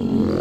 you